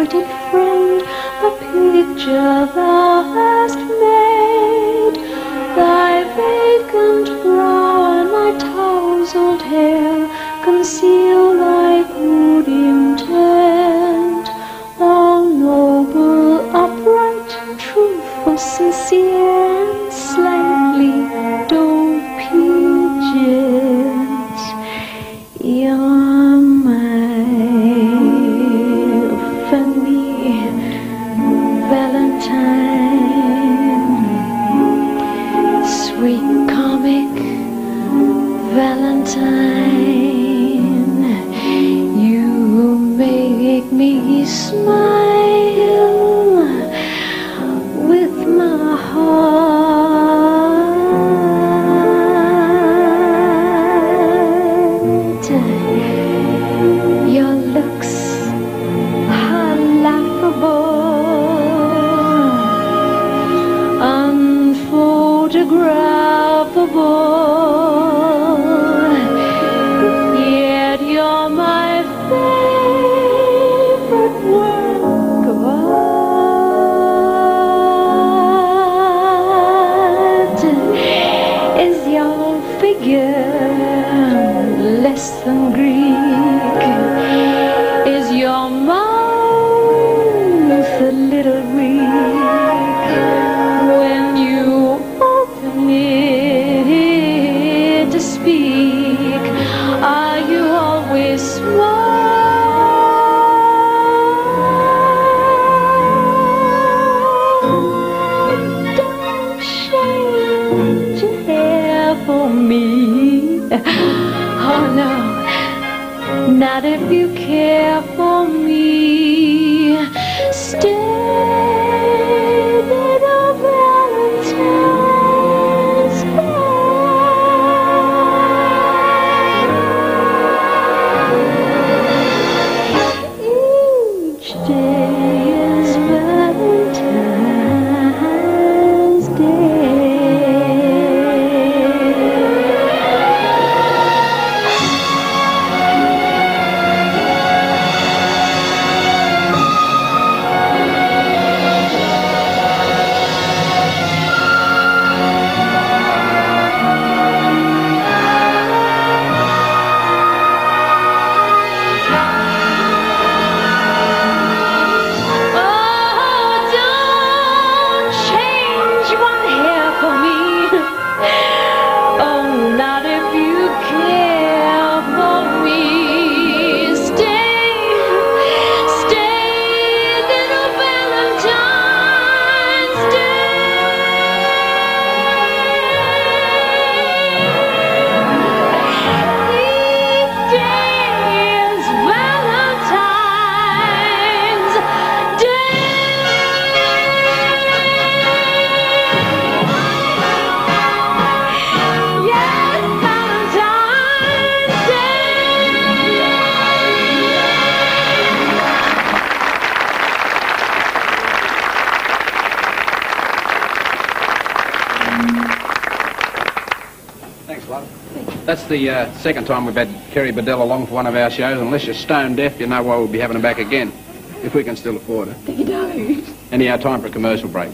pointed friend, the picture thou hast made. Thy vacant brow and my tousled hair conceal thy good intent. Thou noble, upright, truthful, sincere. Sweet comic Valentine. You make me smile with my heart. Than Greek? Is your mouth a little weak when you open it to speak? Are you always smart? For me. Oh no. Not if you care for me. Stay, That's the uh, second time we've had Kerry Bedell along for one of our shows. Unless you're stone deaf, you know why we'll be having her back again. If we can still afford her. You don't. Anyhow, time for a commercial break.